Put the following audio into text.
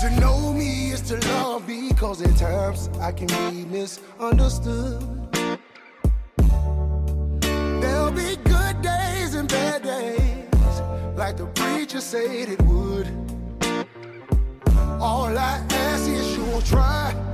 To know me is to love me, cause at times I can be misunderstood. There'll be good days and bad days, like the preacher said it would. All I ask is you'll try, try